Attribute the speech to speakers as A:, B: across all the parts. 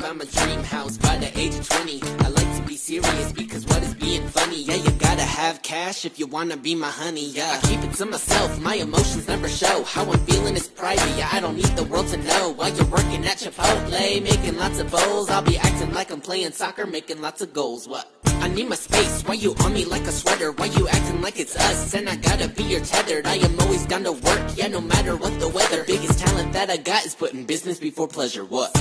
A: dream house by the age of 20. I like to be serious because what is being funny? Yeah, you gotta have cash if you wanna be my honey. Yeah, I keep it to myself, my emotions never show. How I'm feeling is private, yeah, I don't need the world to know. While you're working at Chipotle, making lots of bowls, I'll be acting like I'm playing soccer, making lots of goals. What? I need my space. Why you on me like a sweater? Why you acting like it's us? And I gotta be your tethered. I am always down to work, yeah, no matter what the weather. Biggest talent that I got is putting business before pleasure. What?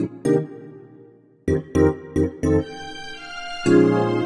A: Thank you.